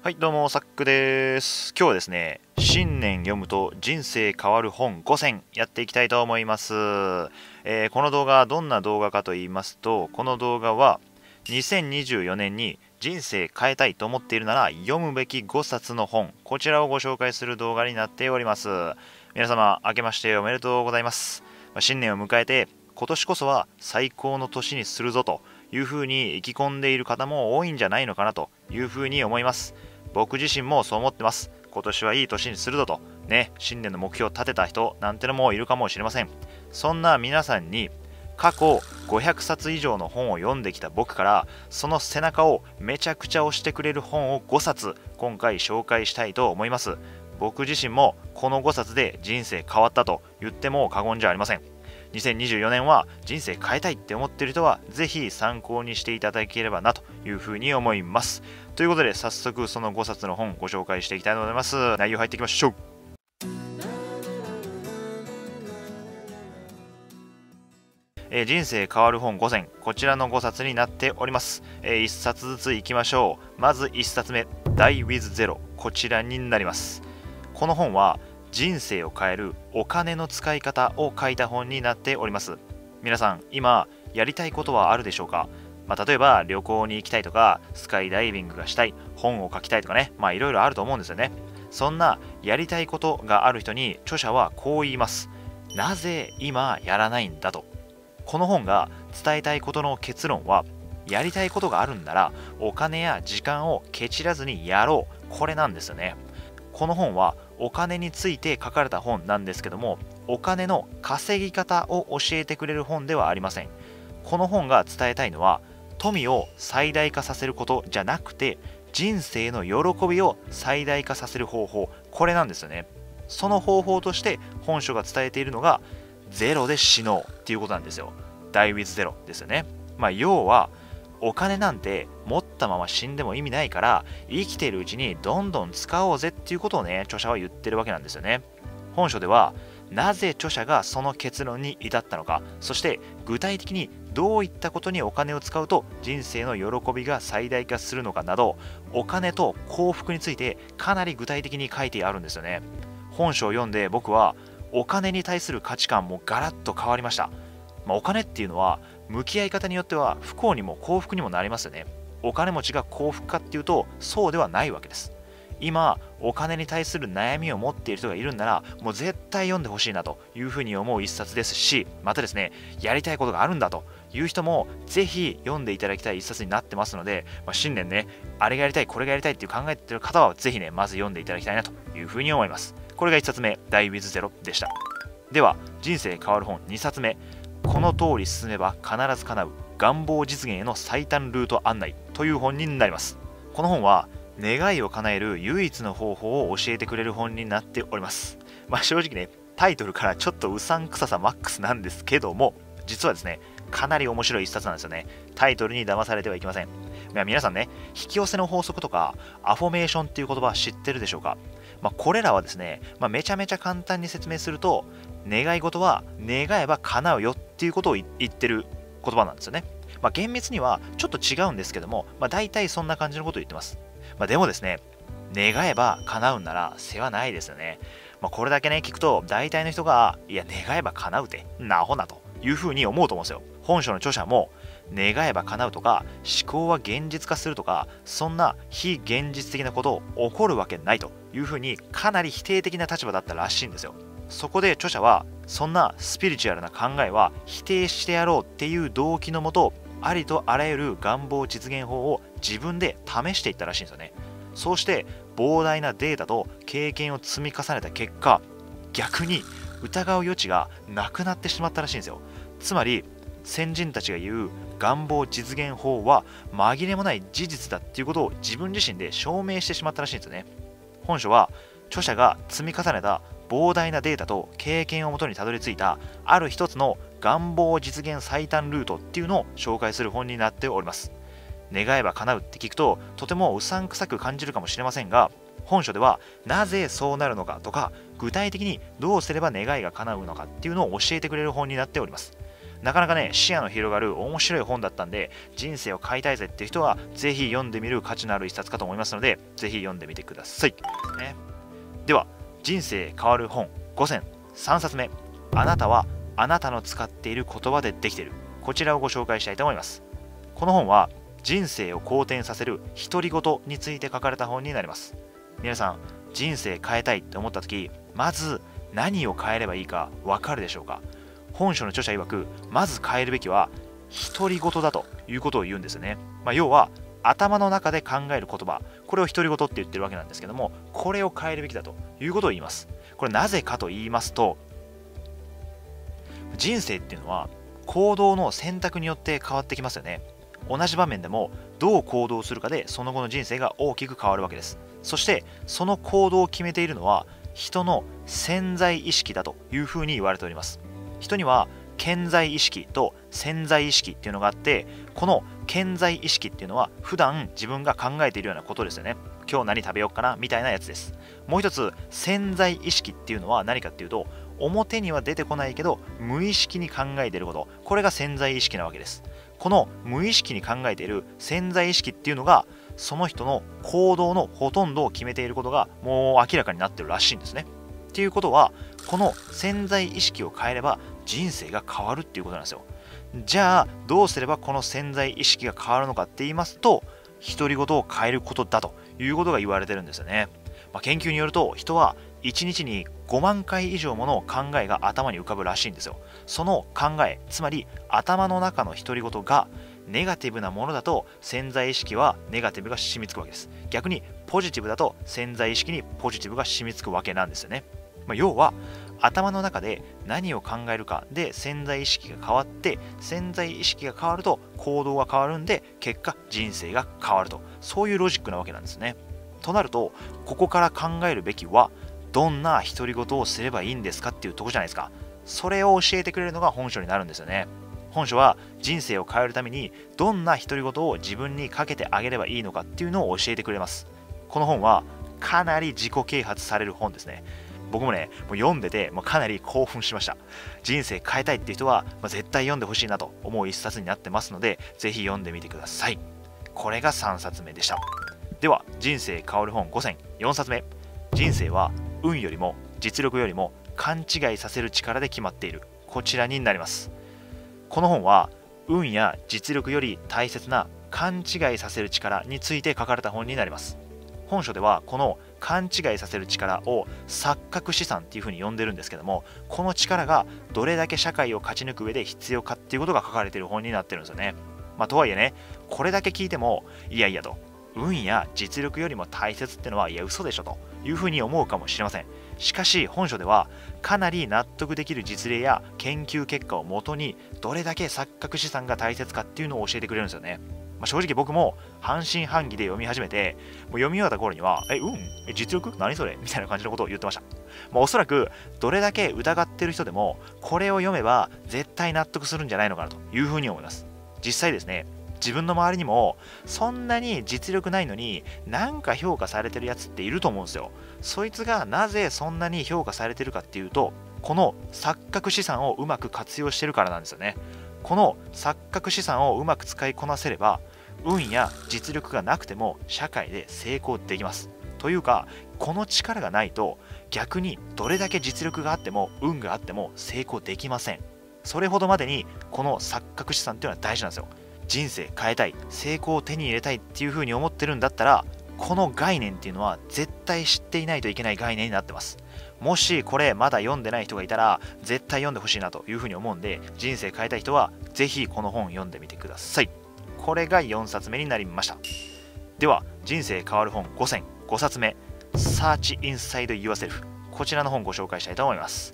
はいどうもサックです。今日はですね新年読むと人生変わる本5選やっていきたいと思います、えー、この動画はどんな動画かと言いますとこの動画は2024年に人生変えたいと思っているなら読むべき5冊の本。こちらをご紹介する動画になっております。皆様明けましておめでとうございます。新年を迎えて今年こそは最高の年にするぞというふうに意気込んでいる方も多いんじゃないのかなというふうに思います。僕自身もそう思ってます。今年はいい年にするぞと。ね新年の目標を立てた人なんてのもいるかもしれません。そんな皆さんに過去500冊以上の本を読んできた僕からその背中をめちゃくちゃ押してくれる本を5冊今回紹介したいと思います。僕自身もこの5冊で人生変わったと言っても過言じゃありません。2024年は人生変えたいって思ってる人はぜひ参考にしていただければなというふうに思います。ということで早速その5冊の本ご紹介していきたいと思います。内容入っていきましょう。えー、人生変わる本5選こちらの5冊になっております、えー、1冊ずついきましょう。まず1冊目 Die with Zero こちらになります。この本は人生を変えるお金の使い方を書いた本になっております。皆さん今やりたいことはあるでしょうか、まあ、例えば旅行に行きたいとかスカイダイビングがしたい本を書きたいとかね。まあいろいろあると思うんですよね。そんなやりたいことがある人に著者はこう言います。なぜ今やらないんだと。この本が伝えたいことの結論はやりたいことがあるんならお金や時間をケチらずにやろう。これなんですよね。この本はお金について書かれた本なんですけどもお金の稼ぎ方を教えてくれる本ではありません。この本が伝えたいのは富を最大化させることじゃなくて人生の喜びを最大化させる方法。これなんですよね。その方法として本書が伝えているのがゼロで死のうっていうことなんですよ。Die with Zero ですよね。まあ要はお金なんて持ったまま死んでも意味ないから生きているうちにどんどん使おうぜっていうことをね著者は言ってるわけなんですよね。本書ではなぜ著者がその結論に至ったのかそして具体的にどういったことにお金を使うと人生の喜びが最大化するのかなどお金と幸福についてかなり具体的に書いてあるんですよね。本書を読んで僕はお金に対する価値観もガラッと変わりました、まあ、お金っていうのは向き合い方によっては不幸にも幸福にもなりますよね。お金持ちが幸福かっていうとそうではないわけです。今お金に対する悩みを持っている人がいるんならもう絶対読んでほしいなというふうに思う一冊ですしまたですねやりたいことがあるんだという人もぜひ読んでいただきたい一冊になってますので、まあ、新年ねあれがやりたいこれがやりたいっていう考えてる方はぜひねまず読んでいただきたいなというふうに思います。これが1冊目「ダイ・ウィズ・ゼロ」でした。では人生変わる本2冊目。この通り進めば必ず叶う願望実現への最短ルート案内という本になります。この本は願いを叶える唯一の方法を教えてくれる本になっております。まあ正直ねタイトルからちょっとうさんくささマックスなんですけども実はですねかなり面白い一冊なんですよね。タイトルに騙されてはいけません。皆さんね引き寄せの法則とかアファメーションっていう言葉知ってるでしょうか？まあ、これらはですね、まあ、めちゃめちゃ簡単に説明すると願い事は願えば叶うよっていうことを言ってる言葉なんですよね。まあ、厳密にはちょっと違うんですけども、まあ、大体そんな感じのことを言ってます。まあ、でもですね、願えば叶うんなら世話ないですよね。まあ、これだけね、聞くと大体の人が、いや、願えば叶うて、なほなというふうに思うと思うんですよ。本書の著者も、願えば叶うとか、思考は現実化するとか、そんな非現実的なことを起こるわけないというふうに、かなり否定的な立場だったらしいんですよ。そこで著者はそんなスピリチュアルな考えは否定してやろうっていう動機のもとありとあらゆる願望実現法を自分で試していったらしいんですよね。そうして膨大なデータと経験を積み重ねた結果逆に疑う余地がなくなってしまったらしいんですよ。つまり先人たちが言う願望実現法は紛れもない事実だっていうことを自分自身で証明してしまったらしいんですよね。本書は著者が積み重ねた膨大なデータと経験をもとにたどり着いたある一つの願望実現最短ルートっていうのを紹介する本になっております。願えば叶うって聞くととてもうさんくさく感じるかもしれませんが本書ではなぜそうなるのかとか具体的にどうすれば願いが叶うのかっていうのを教えてくれる本になっております。なかなかね、視野の広がる面白い本だったんで、人生を変えたいぜっていう人は、ぜひ読んでみる価値のある一冊かと思いますので、ぜひ読んでみてください。ね、では、人生変わる本5選3冊目。あなたはあなたの使っている言葉でできている。こちらをご紹介したいと思います。この本は、人生を好転させる独り言について書かれた本になります。皆さん、人生変えたいって思った時、まず何を変えればいいかわかるでしょうか？本書の著者曰く、まず変えるべきは、独り言だということを言うんですよね。まあ、要は、頭の中で考える言葉、これを独り言って言ってるわけなんですけども、これを変えるべきだということを言います。これなぜかと言いますと、人生っていうのは行動の選択によって変わってきますよね。同じ場面でもどう行動するかでその後の人生が大きく変わるわけです。そしてその行動を決めているのは人の潜在意識だというふうに言われております人には潜在意識と潜在意識っていうのがあってこの潜在意識っていうのは普段自分が考えているようなことですよね。今日何食べようかなみたいなやつです。もう一つ潜在意識っていうのは何かっていうと表には出てこないけど無意識に考えていること。これが潜在意識なわけです。この無意識に考えている潜在意識っていうのがその人の行動のほとんどを決めていることがもう明らかになってるらしいんですね。っていうことはこの潜在意識を変えれば人生が変わるっていうことなんですよ。じゃあどうすればこの潜在意識が変わるのかって言いますと独り言を変えることだということが言われてるんですよね。まあ、研究によると人は1日に5万回以上もの考えが頭に浮かぶらしいんですよ。その考え、つまり頭の中の独り言がネガティブなものだと潜在意識はネガティブが染みつくわけです。逆にポジティブだと潜在意識にポジティブが染みつくわけなんですよね。まあ、要は頭の中で何を考えるかで潜在意識が変わって潜在意識が変わると行動が変わるんで結果人生が変わるとそういうロジックなわけなんですね。となるとここから考えるべきはどんな独り言をすればいいんですかっていうとこじゃないですか。それを教えてくれるのが本書になるんですよね。本書は人生を変えるためにどんな独り言を自分にかけてあげればいいのかっていうのを教えてくれます。この本はかなり自己啓発される本ですね。僕もね、もう読んでて、もうかなり興奮しました。人生変えたいっていう人は、まあ、絶対読んでほしいなと思う一冊になってますので、ぜひ読んでみてください。これが3冊目でした。では、人生変わる本5選、4冊目。人生は運よりも実力よりも勘違いさせる力で決まっている。こちらになります。この本は運や実力より大切な勘違いさせる力について書かれた本になります本書ではこの勘違いさせる力を錯覚資産っていうふうに呼んでるんですけどもこの力がどれだけ社会を勝ち抜く上で必要かっていうことが書かれてる本になってるんですよねまあとはいえねこれだけ聞いてもいやいやと運や実力よりも大切ってのはいや嘘でしょというふうに思うかもしれませんしかし本書ではかなり納得できる実例や研究結果をもとにどれだけ錯覚資産が大切かっていうのを教えてくれるんですよね。まあ、正直僕も半信半疑で読み始めて、もう読み終わった頃には、え、うん？え、実力？何それ？みたいな感じのことを言ってました。まあ、おそらく、どれだけ疑ってる人でも、これを読めば絶対納得するんじゃないのかなというふうに思います。実際ですね、自分の周りにもそんなに実力ないのになんか評価されてるやつっていると思うんですよ。そいつがなぜそんなに評価されてるかっていうとこの錯覚資産をうまく活用してるからなんですよね。この錯覚資産をうまく使いこなせれば運や実力がなくても社会で成功できます。というかこの力がないと逆にどれだけ実力があっても運があっても成功できません。それほどまでにこの錯覚資産っていうのは大事なんですよ。人生変えたい成功を手に入れたいっていうふうに思ってるんだったらこの概念っていうのは絶対知っていないといけない概念になってます。もしこれまだ読んでない人がいたら絶対読んでほしいなというふうに思うんで人生変えたい人はぜひこの本読んでみてください。これが4冊目になりました。では人生変わる本5選。5冊目。Search Inside Yourself こちらの本ご紹介したいと思います。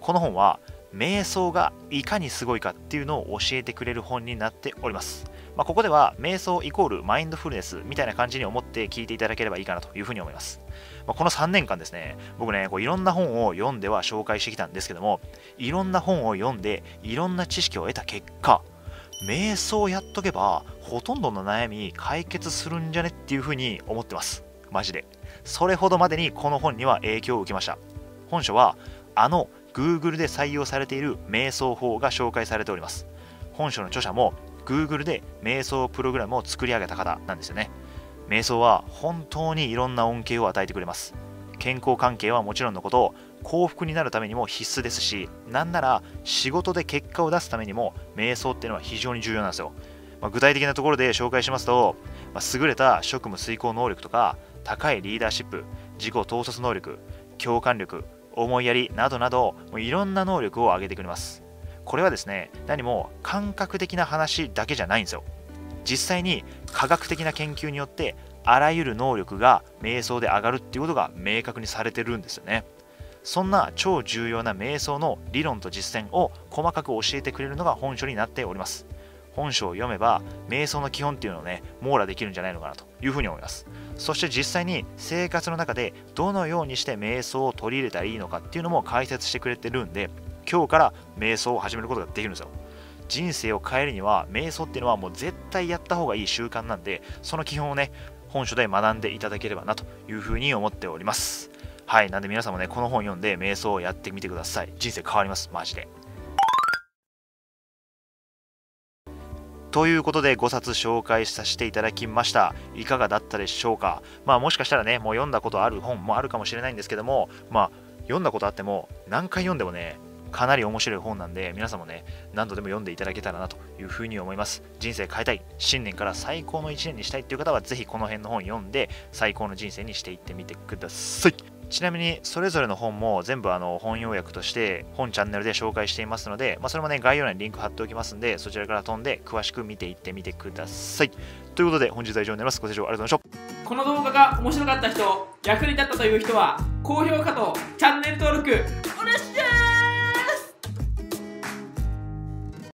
この本は瞑想がいかにすごいかっていうのを教えてくれる本になっております。まあ、ここでは瞑想イコールマインドフルネスみたいな感じに思って聞いていただければいいかなというふうに思います。まあ、この3年間ですね、僕ね、こういろんな本を読んでは紹介してきたんですけども、いろんな本を読んで、いろんな知識を得た結果、瞑想やっとけば、ほとんどの悩み解決するんじゃねっていうふうに思ってます。マジで。それほどまでにこの本には影響を受けました。本書は、あの Google で採用されている瞑想法が紹介されております。本書の著者も Google で瞑想プログラムを作り上げた方なんですよね瞑想は本当にいろんな恩恵を与えてくれます健康関係はもちろんのこと幸福になるためにも必須ですしなんなら仕事で結果を出すためにも瞑想っていうのは非常に重要なんですよ、まあ、具体的なところで紹介しますと、まあ、優れた職務遂行能力とか高いリーダーシップ自己統率能力共感力思いやりなどなどもういろんな能力を上げてくれます。これはですね何も感覚的な話だけじゃないんですよ。実際に科学的な研究によってあらゆる能力が瞑想で上がるっていうことが明確にされてるんですよね。そんな超重要な瞑想の理論と実践を細かく教えてくれるのが本書になっております。本書を読めば瞑想の基本っていうのをね網羅できるんじゃないのかなというふうに思います。そして実際に生活の中でどのようにして瞑想を取り入れたらいいのかっていうのも解説してくれてるんで今日から瞑想を始めることができるんですよ。人生を変えるには瞑想っていうのはもう絶対やった方がいい習慣なんでその基本をね本書で学んでいただければなというふうに思っております。はいなんで皆さんもねこの本読んで瞑想をやってみてください。人生変わりますマジで。ということで5冊紹介させていただきました。いかがだったでしょうか？まあもしかしたらね、もう読んだことある本もあるかもしれないんですけども、まあ読んだことあっても何回読んでもね、かなり面白い本なんで、皆さんもね、何度でも読んでいただけたらなというふうに思います。人生変えたい、新年から最高の1年にしたいっていう方は、ぜひこの辺の本読んで、最高の人生にしていってみてください。ちなみにそれぞれの本も全部あの本要約として本チャンネルで紹介していますので、まあ、それもね概要欄にリンク貼っておきますんでそちらから飛んで詳しく見ていってみてください。ということで本日は以上になります。ご清聴ありがとうございました。この動画が面白かった人役に立ったという人は高評価とチャンネル登録お願いします。